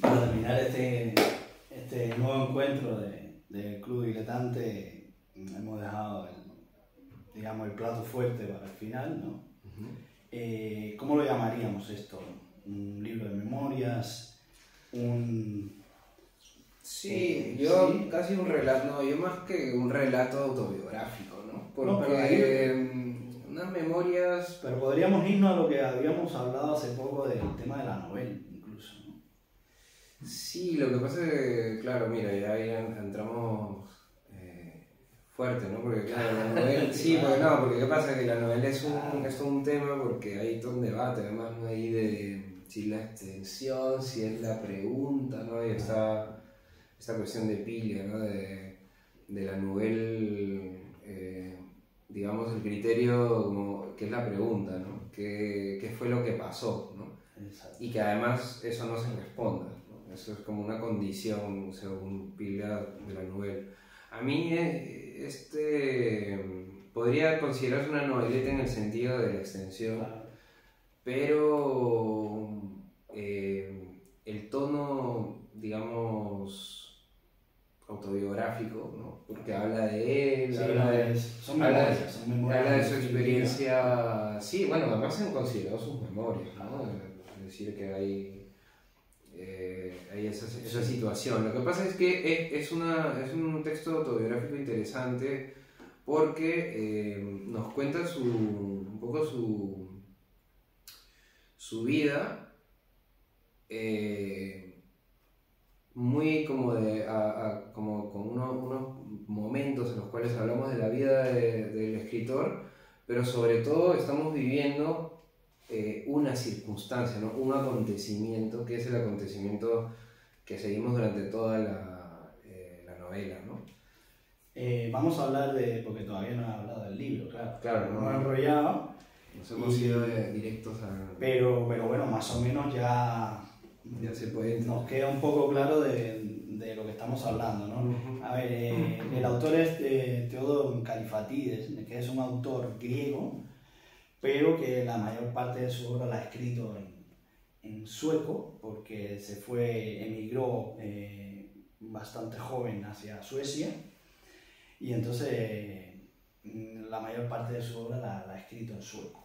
Para terminar este, este nuevo encuentro de, del Club Diletante, hemos dejado el, digamos, el plato fuerte para el final, ¿no? Eh, ¿Cómo lo llamaríamos esto? ¿Un libro de memorias? ¿Un...? Sí, Eh, yo sí. casi un relato, no, yo más que un relato autobiográfico, ¿no? Porque No, pero ahí- unas memorias, Pero podríamos irnos a lo que habíamos hablado hace poco del tema de la novela, incluso, ¿no? sí, lo que pasa es que, claro, mira, ya ahí en- entramos eh, fuerte, ¿no? Porque claro, la novela, sí, porque no, porque qué pasa que la novela es un, es un tema porque hay todo un debate, además, ¿no? Ahí de si la extensión, si es la pregunta, ¿no? Y está esta cuestión de Pilia, ¿no? De, de la novela, eh, digamos, el criterio como, que es la pregunta, ¿no? ¿Qué, qué fue lo que pasó, ¿no? Y que además eso no se responda, ¿no? Eso es como una condición, según Pilia, de la novela. A mí, eh, este, podría considerarse una noveleta en el sentido de la extensión, Claro. pero eh, el tono, digamos, autobiográfico, ¿no? porque habla de él, Sí, habla, de, es- son habla de- memorias, son memorias. habla de su experiencia, sí, bueno, además se han considerado sus memorias, ¿no? es decir, que hay, eh, hay esa, esa situación. Lo que pasa es que es, es, una, es un texto autobiográfico interesante porque eh, nos cuenta su, un poco su, su vida eh, muy como de a- a- como con unos, unos momentos en los cuales hablamos de la vida de- del escritor pero sobre todo estamos viviendo eh, una circunstancia ¿no? un acontecimiento que es el acontecimiento que seguimos durante toda la, eh, la novela ¿no? Eh, vamos a hablar de, porque todavía no he hablado del libro, claro. Claro, no no. hemos enrollado, nos hemos Y- ido directos a pero, pero bueno, más o menos ya ya se puede nos queda un poco claro de, de lo que estamos hablando, ¿no? A ver, eh, el autor es eh, Teodoro Califatides, que es un autor griego, pero que la mayor parte de su obra la ha escrito en, en sueco, porque se fue, emigró eh, bastante joven hacia Suecia, y entonces eh, la mayor parte de su obra la, la ha escrito en sueco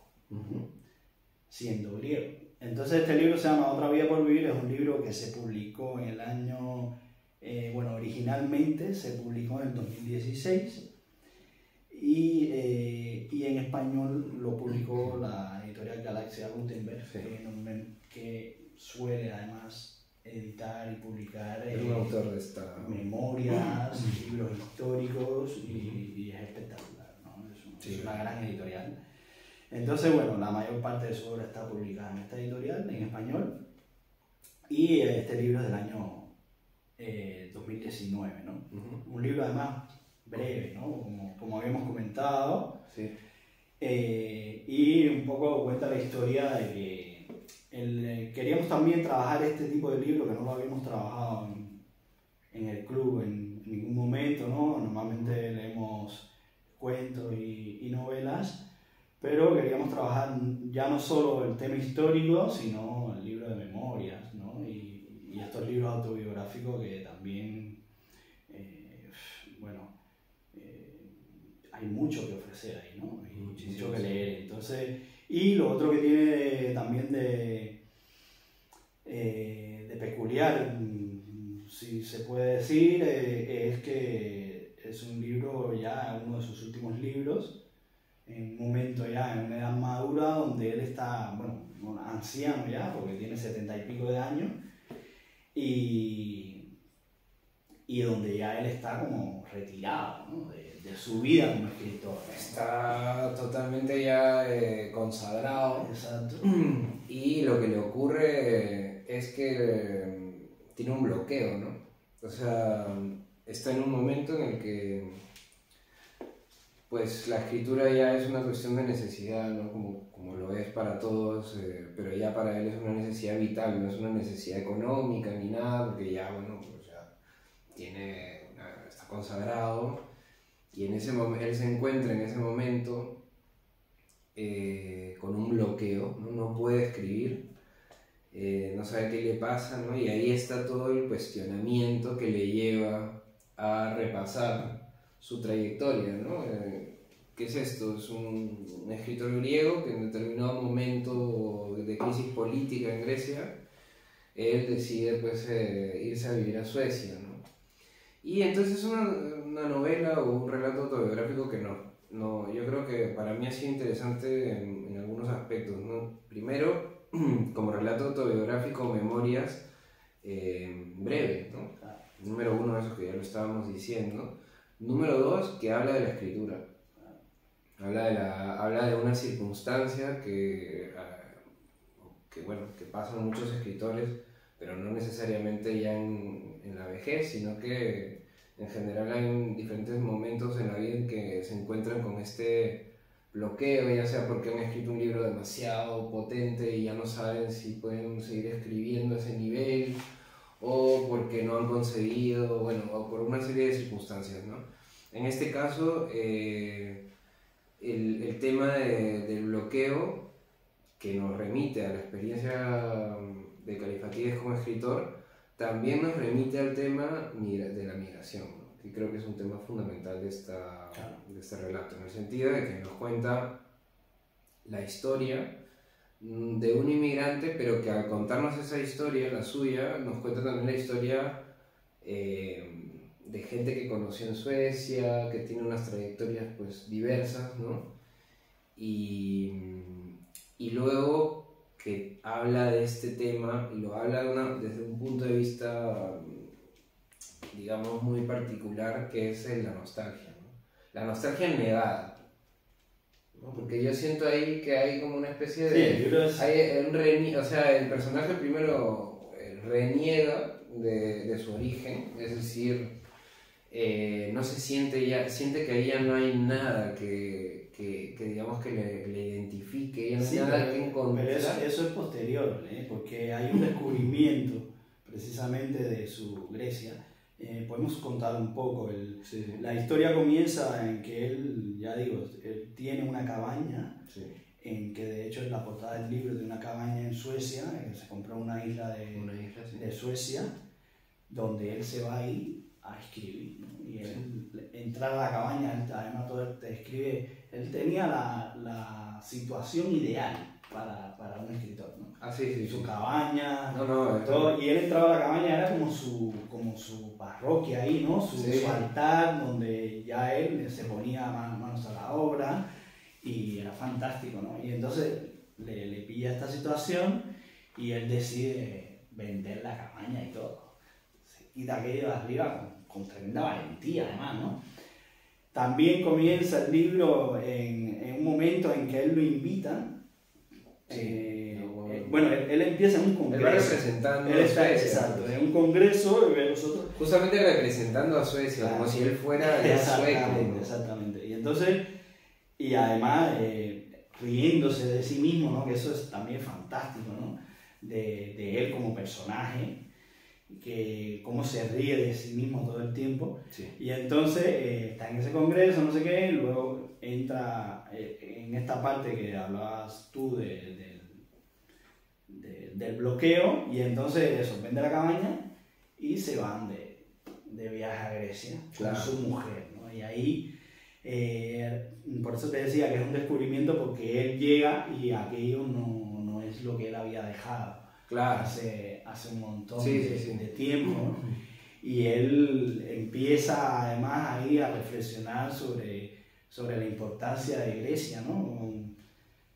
siendo griego. Entonces este libro se llama Otra vida por vivir, es un libro que se publicó en el año, eh, bueno, originalmente se publicó en el 2016 y, eh, y en español lo publicó la editorial Galaxia Gutenberg, Sí. que, suele además editar y publicar eh, memorias, libros históricos y, y es espectacular, ¿no? es, un- Sí. es una gran editorial. Entonces, bueno, la mayor parte de su obra está publicada en esta editorial, en español, y eh, este libro es del año eh, 2019, ¿no? Ujú. Un libro además breve, ¿no? Como, como habíamos comentado, sí eh, y un poco cuenta la historia de que el- eh, queríamos también trabajar este tipo de libro que no lo habíamos trabajado en, en el club en, en ningún momento, ¿no? Normalmente leemos cuentos y, y novelas, pero queríamos trabajar ya no solo el tema histórico, sino el libro de memorias, ¿no? Y, y estos libros autobiográficos que también, eh, bueno, eh, hay mucho que ofrecer ahí, ¿no? Hay mucho que leer. Entonces, y lo otro que tiene también de, eh, de peculiar, si se puede decir, es que es un libro ya, uno de sus últimos libros, en un momento ya, en una edad madura, donde él está, bueno, anciano ya, porque tiene setenta y pico de años, y, y donde ya él está como retirado ¿no? de, de su vida como escritor. está totalmente ya eh, consagrado Exacto. Y lo que le ocurre es que eh, tiene un bloqueo, ¿no? O sea, está en un momento en el que pues la escritura ya es una cuestión de necesidad, ¿no? Como, como lo es para todos, eh, pero ya para él es una necesidad vital, no es una necesidad económica ni nada, porque ya, bueno, pues ya tiene está consagrado y en ese él se encuentra en ese momento eh, con un bloqueo, ¿no? no puede escribir, eh, no sabe qué le pasa, ¿no? y ahí está todo el cuestionamiento que le lleva a repasar su trayectoria. ¿no? Eh, ¿Qué es esto? Es un, un, escritor griego que en determinado momento de crisis política en Grecia, él decide pues, irse a vivir a Suecia. ¿no? Y entonces es una, una novela o un relato autobiográfico que no, no, yo creo que para mí ha sido interesante en, algunos aspectos. ¿no? Primero, como relato autobiográfico, memorias eh, breve. ¿no? Número uno, eso que ya lo estábamos diciendo. Número dos, que habla de la escritura. Habla de, la, habla de una circunstancia que, ah, que, bueno, que pasan muchos escritores, pero no necesariamente ya en, en la vejez, sino que en general hay diferentes momentos en la vida en que se encuentran con este bloqueo, ya sea porque han escrito un libro demasiado potente y ya no saben si pueden seguir escribiendo a ese nivel, o porque no han conseguido, bueno, o por una serie de circunstancias, ¿no? En este caso, eh, el, el, tema de, del bloqueo que nos remite a la experiencia de Califatíes como escritor, también nos remite al tema de la migración, que creo que es un tema fundamental de, esta, de este relato, en el sentido de que nos cuenta la historia mm, de un inmigrante, pero que al contarnos esa historia, la suya, nos cuenta también la historia eh, de gente que conoció en Suecia, que tiene unas trayectorias pues diversas, ¿no? Y, y luego que habla de este tema lo habla desde un punto de vista, digamos, muy particular, que es la nostalgia. La nostalgia negada. Porque yo siento ahí que hay como una especie de... hay un o sea, el personaje primero eh, reniega de, de su origen, es decir, eh, no se siente ya, siente que ahí ya no hay nada que, que, digamos que le, le identifique, no hay nada que encontrar. Pero eso, eso es posterior, ¿eh? porque hay un descubrimiento precisamente de su Grecia. Eh, podemos contar un poco. El, La historia comienza en que él, ya digo, él tiene una cabaña, en que de hecho es la portada del libro de una cabaña en Suecia, que se compró una isla de, una isla, de Suecia, donde él se va a ir a escribir. Y él, entrar a la cabaña, además todo te escribe él tenía la, la situación ideal para, para, un escritor, ¿no? Ah, sí, sí. Su cabaña, no, no, todo, y él entraba a la cabaña, era como su, como su parroquia ahí, ¿no? Su, su altar, donde ya él se ponía manos a la obra, y era fantástico, ¿no? Y entonces le, le pilla esta situación y él decide vender la cabaña y todo. Y de aquello de arriba con, con tremenda valentía, además, ¿no? También comienza el libro en, en un momento en que él lo invita. Eh, eh, bueno, él, empieza en un congreso. Él va representando él está, a Suecia. Exacto, en un congreso y nosotros... Justamente representando a Suecia, como si él fuera exactamente, sueco. Exactamente, y entonces, y además eh, riéndose de sí mismo, ¿no? que eso es también fantástico, ¿no? de, de él como personaje que cómo se ríe de sí mismo todo el tiempo. Y entonces eh, está en ese congreso, no sé qué, luego entra eh, en esta parte que hablabas tú de, de, del bloqueo, y entonces eso, vende la cabaña y se van de, de viaje a Grecia con su mujer. ¿no? Y ahí, eh, por eso te decía que es un descubrimiento porque él llega y aquello no, no es lo que él había dejado claro. hace, hace un montón de, tiempo. Y él empieza además ahí a reflexionar sobre, sobre la importancia de Grecia, ¿no?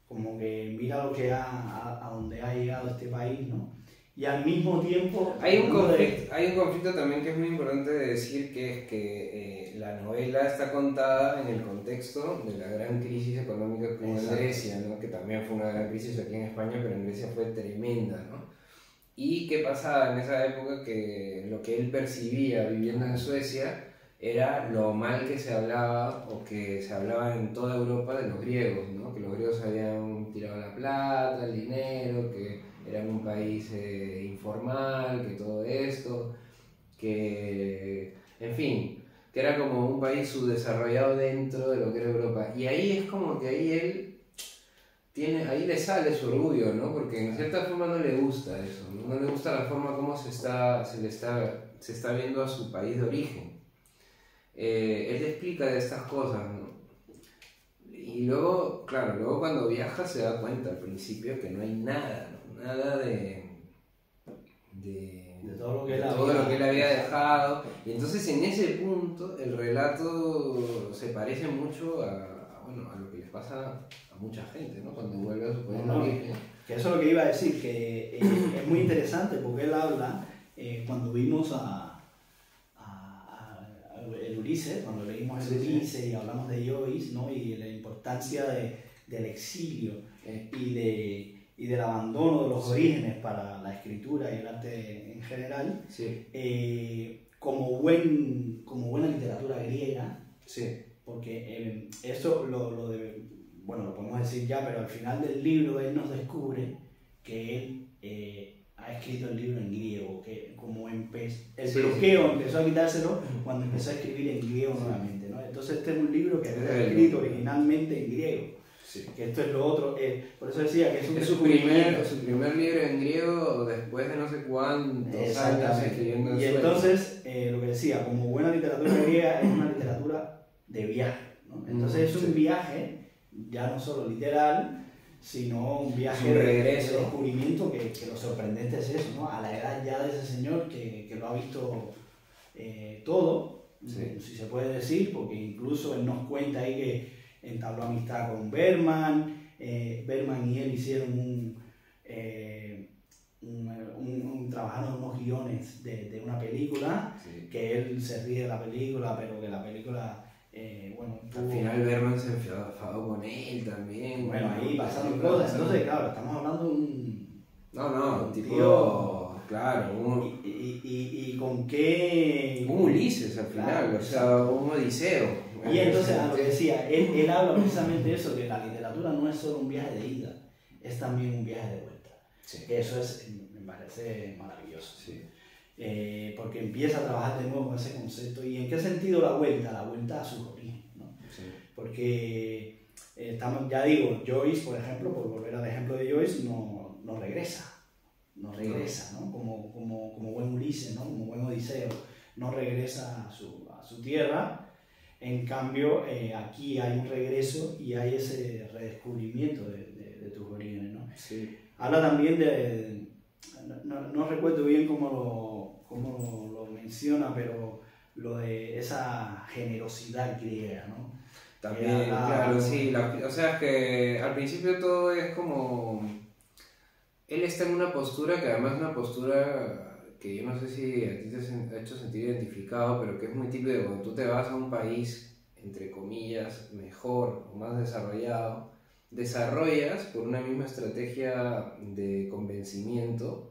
Como que mira lo que ha, a, a donde ha llegado este país, ¿no? Y al mismo tiempo... Hay un, conflicto, hay un conflicto también que es muy importante de decir, que es que eh, la novela está contada en el contexto de la gran crisis económica que hubo en Grecia, ¿no? que también fue una gran crisis aquí en España, pero en Grecia fue tremenda. ¿no? Y qué pasaba en esa época que lo que él percibía viviendo en Suecia era lo mal que se hablaba o que se hablaba en toda Europa de los griegos, ¿no? que los griegos habían tirado la plata, el dinero, que eran un país eh, informal, que todo esto, que, en fin, que era como un país subdesarrollado dentro de lo que era Europa. Y ahí es como que ahí él tiene, ahí le sale su orgullo, ¿no? Porque en cierta forma no le gusta eso, ¿no? No le gusta la forma como se está, se le está, se está viendo a su país de origen. Eh, él explica de estas cosas, ¿no? Y luego, claro, luego cuando viaja se da cuenta al principio que no hay nada. Nada de... de De todo lo que él todo había- lo que él había dejado. Y entonces en ese punto el relato se parece mucho a, a, bueno, a lo que les pasa a mucha gente, ¿no? Cuando vuelve a su país No. Que eso es lo que iba a decir, que eh, es muy interesante porque él habla, eh, cuando vimos a, el Ulises, cuando leímos el. Ulises y hablamos de Joyce, ¿no? y la importancia de- del exilio Eh, y, de, y del abandono de los Sí. orígenes para la escritura y el arte en general, sí, eh, como, buen, como buena literatura griega, sí, porque eh, eso lo, lo de, bueno, lo podemos decir ya, pero al final del libro él nos descubre que él eh, ha escrito el libro en griego, que como empe- el bloqueo empezó a quitárselo cuando empezó a escribir en griego nuevamente, ¿no? Entonces este es un libro que había escrito originalmente en griego, sí. que esto es lo otro, eh, por eso decía que es un Es su primer, su primer libro en griego después de no sé cuántos años escribiendo en Y entonces, eh, lo que decía, como buena literatura griega, es una literatura de viaje. ¿no? Entonces Mm, es un sí. viaje, ya no solo literal, sino un viaje un de- regreso. de descubrimiento que, que lo sorprendente es eso, ¿no? A la edad ya de ese señor que, que lo ha visto eh, todo, Sí. si se puede decir, porque incluso él nos cuenta ahí que entabló amistad con Berman, eh, Berman y él hicieron un, eh, un, un- un- trabajaron unos guiones de, de una película, Sí. que él se ríe de la película, pero que la película, eh, bueno, Al final Berman se enfadó con él también. bueno, ahí pasaron cosas, entonces claro, estamos hablando de un... No, no, un tipo. tío- Claro, un, Y, y, y- y con qué... un Ulises al final, Claro, o sea, un Odiseo. Y entonces, a lo que decía, él, él habla precisamente de eso, que la literatura no es solo un viaje de ida, es también un viaje de vuelta. Sí, eso es, me parece maravilloso. sí. Eh, porque empieza a trabajar de nuevo con ese concepto. ¿Y en qué sentido la vuelta? La vuelta a sus orígenes. ¿no? sí. Porque eh, estamos, ya digo, Joyce, por ejemplo, por volver al ejemplo de Joyce, no, no regresa. No regresa, ¿no? Como, como, como buen Ulises, ¿no? Como buen Odiseo. No regresa a su, a su tierra. En cambio, eh, aquí hay un regreso y hay ese redescubrimiento de, de- de tus orígenes, ¿no? Sí. Habla también de. No, no- recuerdo bien cómo lo, cómo lo menciona, pero lo de esa generosidad griega, ¿no? También, la- claro, sí. la- o sea, es que al principio todo es como. Él está en una postura que además es una postura que yo no sé si a ti te ha hecho sentir identificado, pero que es muy típico de cuando tú te vas a un país, entre comillas, mejor o más desarrollado, desarrollas por una misma estrategia de convencimiento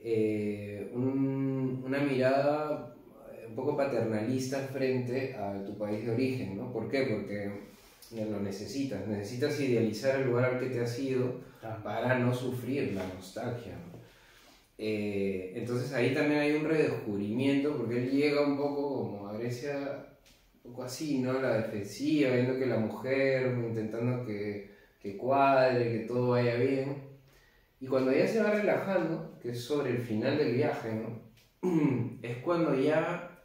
eh, un- una mirada eh, un poco paternalista frente a tu país de origen, ¿no? ¿Por qué? Porque lo necesitas, necesitas idealizar el lugar al que te has ido para no sufrir la nostalgia. ¿no? Eh, entonces ahí también hay un redescubrimiento, porque él llega un poco como a Grecia, un poco así, ¿no? La defensiva, viendo que la mujer, intentando que, que cuadre, que todo vaya bien. Y cuando ya se va relajando, que es sobre el final del viaje, ¿no? es cuando ya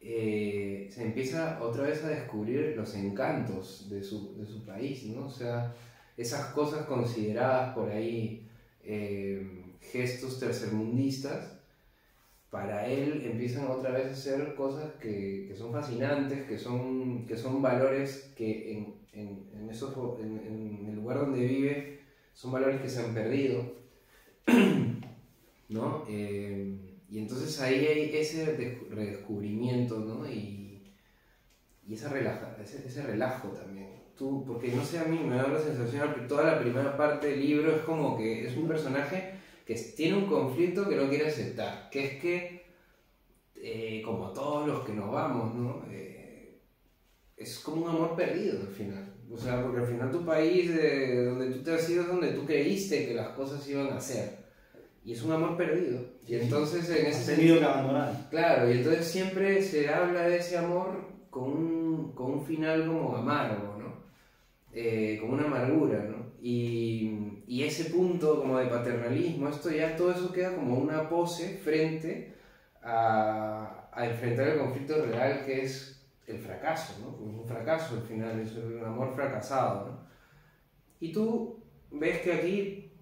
eh, se empieza otra vez a descubrir los encantos de su, de su país, ¿no? O sea, esas cosas consideradas por ahí eh, gestos tercermundistas, para él empiezan otra vez a ser cosas que, que son fascinantes, que son, que son valores que en, en, en el lugar donde vive son valores que se han perdido, ¿no? Eh, y entonces ahí hay ese de- redescubrimiento, ¿no? Y, y esa relaja, ese, ese relajo también. Tú, porque no sé, a mí me da la sensación que toda la primera parte del libro es como que es un personaje que tiene un conflicto que no quiere aceptar, que es que, eh, como todos los que nos vamos, ¿no? Eh, es como un amor perdido al final. O sea, porque al final tu país, de donde tú te has ido, es donde tú creíste que las cosas iban a ser. Y es un amor perdido. Y entonces en Has ese tenido que abandonar. Claro, y entonces siempre se habla de ese amor con un, con un final como amargo, ¿no? Eh, con una amargura, ¿no? Y, y, ese punto como de paternalismo, esto ya todo eso queda como una pose frente a, a enfrentar el conflicto real que es el fracaso, ¿no? Pues un fracaso al final, es un amor fracasado, ¿no? Y tú ves que aquí,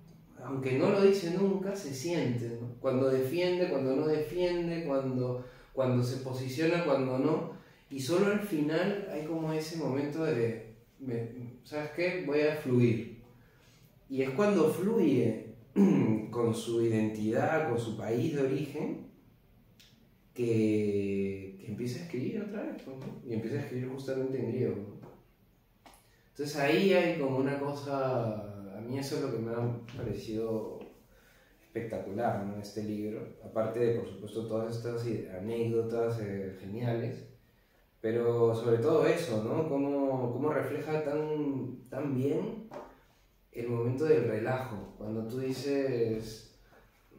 aunque no lo dice nunca, se siente, ¿no? Cuando defiende, cuando no defiende, cuando, cuando se posiciona, cuando no. Y solo al final hay como ese momento de, ¿sabes qué? Voy a fluir. Y es cuando fluye con su identidad, con su país de origen, que, empieza a escribir otra vez, y empieza a escribir justamente en griego. Entonces ahí hay como una cosa, a mí eso es lo que me ha parecido espectacular en este libro, aparte de por supuesto todas estas anécdotas eh, geniales, pero sobre todo eso, ¿no? Cómo, cómo refleja tan, tan bien el momento del relajo, cuando tú dices,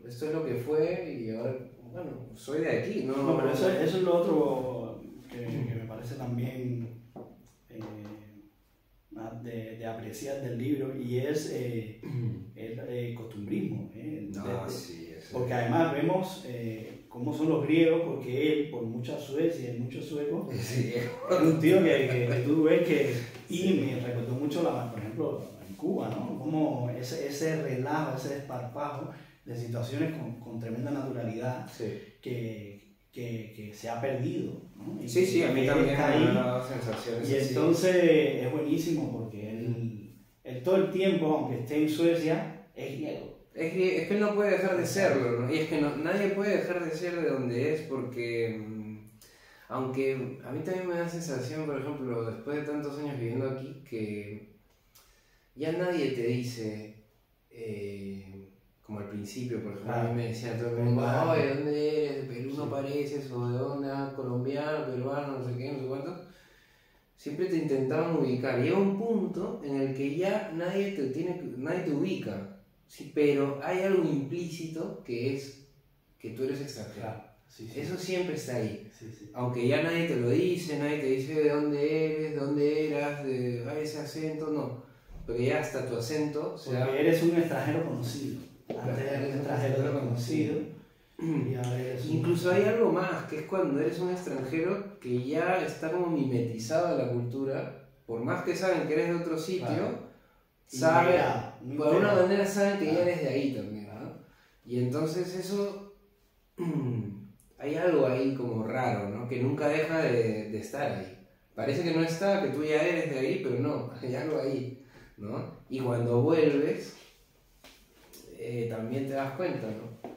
esto es lo que fue y ahora, bueno, soy de aquí, ¿no? No, pero eso, eso es lo otro que, me parece también eh, de, de, apreciar del libro y es eh, el, eh, costumbrismo. sí, porque además vemos cómo son los griegos, porque él, por mucha Suecia y mucho sueco, sí. es un tío que, que, tú ves que, y me recordó mucho, la, por ejemplo, Cuba, ¿no? Como ese, ese relajo, ese desparpajo de situaciones con, con tremenda naturalidad que, que, que, se ha perdido, ¿no? sí, sí, a mí también me ha dado sensaciones Y entonces es buenísimo porque él, él, todo el tiempo, aunque esté en Suecia, es griego. Es que, es que él no puede dejar de serlo, ¿no? Y es que no, nadie puede dejar de ser de donde es porque... Mm, aunque a mí también me da sensación, por ejemplo, después de tantos años viviendo aquí, que ya nadie te dice, eh, como al principio, por ejemplo, a mí me decían todo el mundo, ¿de dónde eres? ¿De Perú no pareces? ¿O de dónde? Ah, colombiano, peruano, no sé qué, no sé cuánto. Siempre te intentaban ubicar. Llega un punto en el que ya nadie te, tiene, nadie te ubica, sí, pero hay algo implícito que es que tú eres extranjero. Eso siempre está ahí. Aunque ya nadie te lo dice, nadie te dice de dónde eres, de dónde eras, de ah, ese acento, no porque ya hasta tu acento. Porque eres un extranjero conocido. Antes eres un extranjero conocido. Incluso hay algo más, que es cuando eres un extranjero que ya está como mimetizado a la cultura, por más que saben que eres de otro sitio, saben, por alguna manera saben que ya eres de ahí también. Y entonces eso, hay algo ahí como raro, ¿no? que nunca deja de, de estar ahí. Parece que no está, que tú ya eres de ahí, pero no, hay algo ahí. Y cuando vuelves, eh, también te das cuenta, ¿no?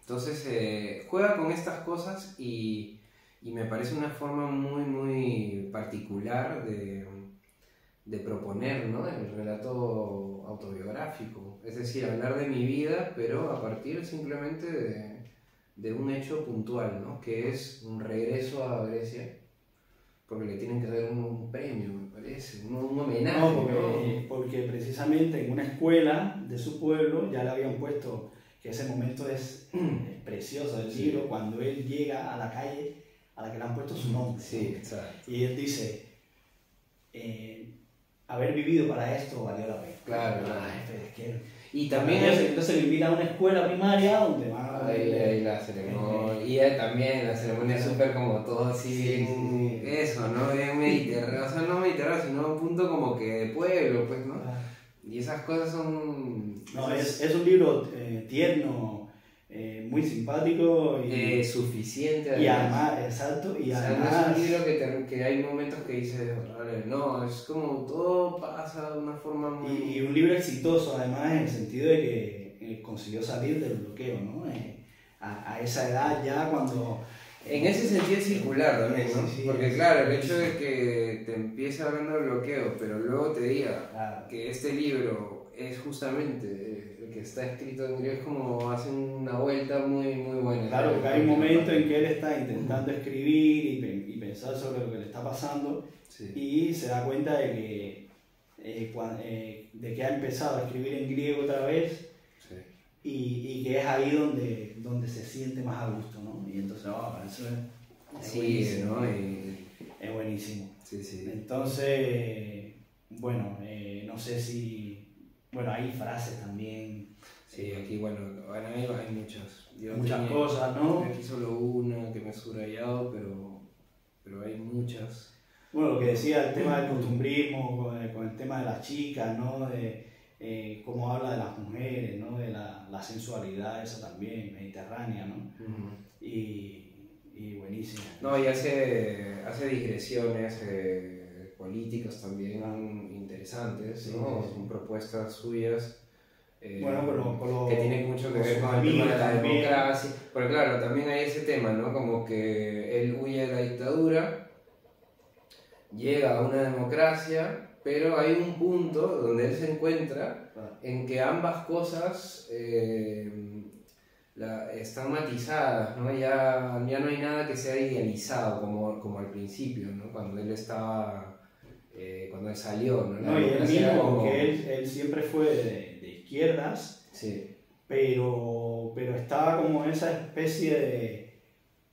Entonces, eh, juega con estas cosas y, me parece una forma muy, muy particular de, proponer, ¿no? El relato autobiográfico. Es decir, hablar de mi vida, pero a partir simplemente de, de un hecho puntual, ¿no? Que es un regreso a Grecia porque le tienen que dar un, premio, un, homenaje. No porque, precisamente en una escuela de su pueblo ya le habían puesto que ese momento es, precioso del libro, cuando él llega a la calle a la que le han puesto su nombre. Sí, exacto. Y él dice, eh, haber vivido para esto valió la pena. Claro. Es que, y también... Entonces, le invita a una escuela primaria donde van a... Ahí, ahí la ceremonia. y él también, la ceremonia es súper como todo así, eso, ¿no? Bien mediterráneo, o sea, no mediterráneo, sino un punto como que de pueblo, pues, ¿no? Y esas cosas son... No, es, es un libro eh, tierno, eh, muy simpático y... Eh, suficiente. Y además, exacto, y además... es un libro que, que hay momentos que dices, no, es como todo pasa de una forma muy... Y, un libro exitoso además en el sentido de que consiguió salir del bloqueo, ¿no? a, a esa edad ya cuando en ese sentido es circular también, ¿no? Porque claro, el hecho de que te empiece hablando del bloqueo, pero luego te diga que este libro es justamente está escrito en griego, es como hace una vuelta muy, muy buena. Claro, que hay un momento en que él está intentando escribir y, y pensar sobre lo que le está pasando y se da cuenta de que, eh, eh, de que ha empezado a escribir en griego otra vez y, y, que es ahí donde, donde se siente más a gusto, ¿no? Y entonces, oh, eso es, sí, buenísimo. ¿no? Y... Es buenísimo. Sí, sí. Entonces, bueno, eh, no sé si Bueno, hay frases también. Sí, aquí, bueno, bueno hay, hay muchas. Yo muchas tenía- cosas, ¿no? Aquí solo una que me he subrayado, pero, pero hay muchas. Bueno, lo que decía el tema del costumbrismo, con el, con el tema de las chicas, ¿no? De eh, cómo habla de las mujeres, ¿no? De la, la sensualidad esa también, mediterránea, ¿no? Y, y buenísimo. No, y hace, hace digresiones eh, políticas también interesantes, ¿no? sí, sí. Son propuestas suyas. Eh, Bueno, que tienen mucho que ver con el tema de la también. democracia. Porque claro, también hay ese tema, ¿no? Como que él huye de la dictadura, llega a una democracia, pero hay un punto donde él se encuentra en que ambas cosas eh, la- están matizadas, ¿no? Ya, ya no hay nada que sea idealizado como, como al principio, ¿no? Cuando él estaba, eh, cuando él salió, ¿no? No, y él mismo, como- porque él, él siempre fue izquierdas, Sí, pero, pero estaba como esa especie de,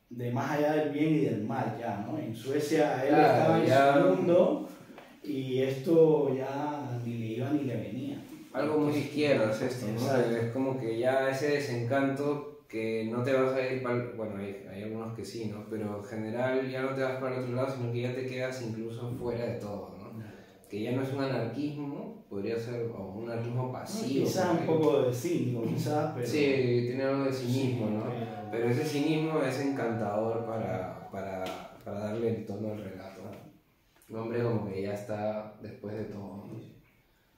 de más allá del bien y del mal ya, ¿no? En Suecia él Claro, estaba en ya- su mundo y esto ya ni le iba ni le venía. algo muy de izquierdas esto, ¿no? Es como que ya ese desencanto que no te vas a ir para... Bueno, hay, hay algunos que sí, ¿no? Pero en general ya no te vas para el otro lado, sino que ya te quedas incluso fuera de todo, ¿no? Que ya no es un anarquismo, podría ser o un anarquismo pasivo. Quizás un poco de cínico, quizás, pero... Sí, tiene algo de cinismo, Sí, ¿no? pero- Pero ese cinismo es encantador para, para, para darle el tono al relato. Un hombre como que ya está después de todo. ¿no?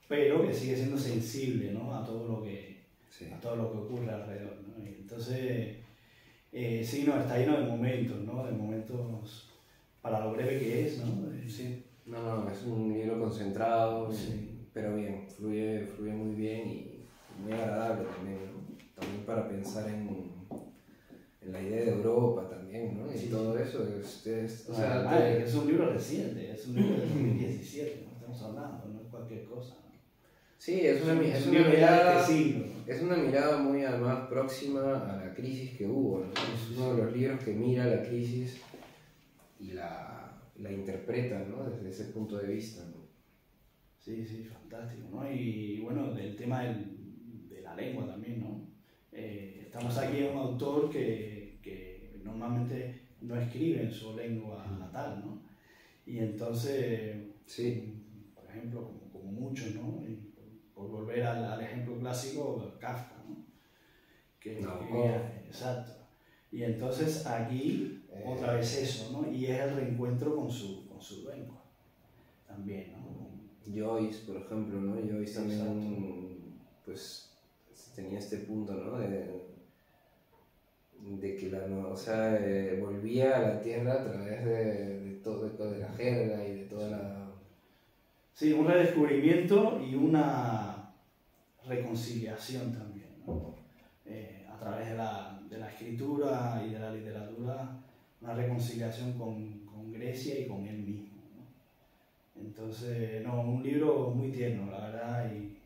pero que sigue siendo sensible ¿no? a todo lo que Sí. a todo lo que ocurre alrededor ¿no? Entonces eh, sí no está lleno de momentos ¿no? de momentos para lo breve que es ¿no? Sí. No, no, es un libro concentrado, Sí. pero bien, fluye, fluye muy bien y muy agradable también, ¿no? También para pensar en, en la idea de Europa también, ¿no? Y Sí. todo eso, es, es- o sea, sea, te- es un libro reciente es un libro de 2017 ¿no? estamos hablando no es cualquier cosa ¿no? sí, es una, es un una mirada... este siglo ¿no? Es una mirada muy además próxima a la crisis que hubo, ¿no? Es uno de los libros que mira la crisis y la, la interpreta, ¿no? Desde ese punto de vista, ¿no? Sí, sí, fantástico, ¿no? Y bueno, del tema del- de la lengua también, ¿no? Eh, estamos aquí en un autor que, que normalmente no escribe en su lengua natal, ¿no? Y entonces, Sí. por ejemplo, como, como muchos, ¿no? Y por, por volver al, al ejemplo clásico, Kafka, ¿no? Que, Nabokov. que- exacto. Y entonces aquí, Eh, otra vez eso, ¿no? Y es el reencuentro con su, con su lengua, también, ¿no? Joyce, por ejemplo, ¿no? Joyce también, pues, tenía este punto, ¿no? De, de que la, no- o sea, eh, volvía a la tierra a través de, de todo, de la jerga y de toda la... Sí, un redescubrimiento y una reconciliación también, ¿no? Eh, a través de de la escritura y de la literatura, una reconciliación con, con Grecia y con él mismo. ¿no? Entonces, no, un libro muy tierno, la verdad, y,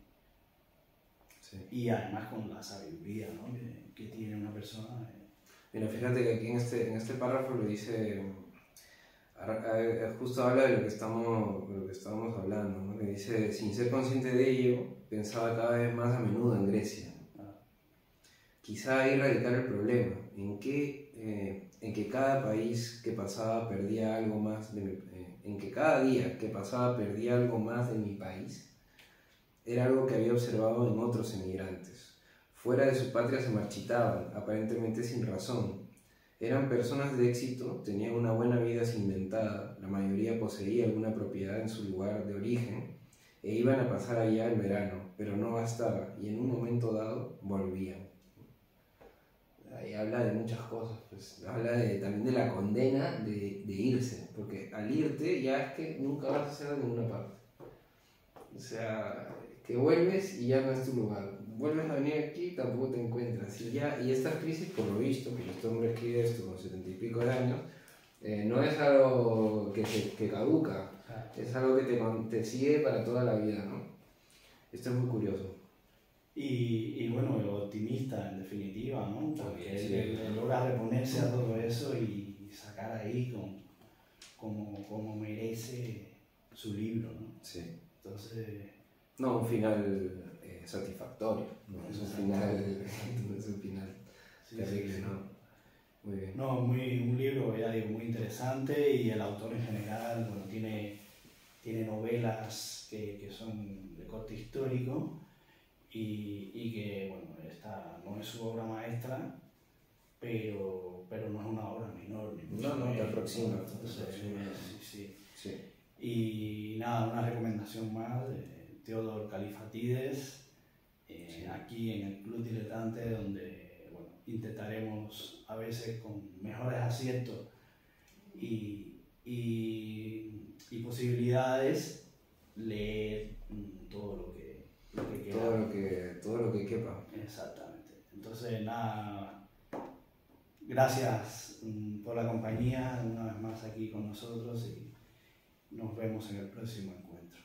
y además con la sabiduría ¿no? que, que tiene una persona. eh. Mira, fíjate que aquí en este, en este párrafo lo dice, eh, justo habla de lo que estamos, de lo que estábamos hablando, ¿no? que dice, sin ser consciente de ello, pensaba cada vez más a menudo en Grecia. Quizá ahí el problema, en que, eh, en que cada país que pasaba perdía algo más de mi, eh, en que cada día que pasaba perdía algo más de mi país, era algo que había observado en otros emigrantes. Fuera de su patria se marchitaban, aparentemente sin razón. Eran personas de éxito, tenían una buena vida cimentada, la mayoría poseía alguna propiedad en su lugar de origen e iban a pasar allá el verano, pero no bastaba y en un momento dado volvían. Ahí habla de muchas cosas, pues habla de- también de la condena de, de irse, porque al irte ya es que nunca vas a ser de ninguna parte. O sea, que vuelves y ya no es tu lugar. Vuelves a venir aquí y tampoco te encuentras. Y, ya, y estas crisis, por lo visto, que este hombre escribe esto con setenta y pico de años, eh, no es algo que, se- que caduca, es algo que te, te sigue para toda la vida, ¿no? Esto es muy curioso. Y, y bueno, el optimista en definitiva, ¿no? Porque él, sí. él logra reponerse a todo eso y sacar ahí con, como, como merece su libro, ¿no? Sí. Entonces, No, un final eh, satisfactorio. No es un final, es un final Sí, terrible, sí, sí. ¿no? Muy bien. No, muy, un libro, ya digo, muy interesante y el autor en general, bueno, tiene, tiene novelas que, que son de corte histórico y, y que, bueno, esta no es su obra maestra, pero, pero no es una obra menor. No, no, te aproxima, sí, sí. Sí. Y nada, una recomendación más de Teodor Califatides, eh, Sí. aquí en el Club Diletante, donde bueno, intentaremos a veces con mejores asientos y, y, y posibilidades leer mm, todo lo que, lo que Todo lo que, todo lo que quepa. Exactamente. Entonces, nada, gracias mm, por la compañía una vez más aquí con nosotros y nos vemos en el próximo encuentro.